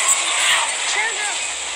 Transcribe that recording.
Turn.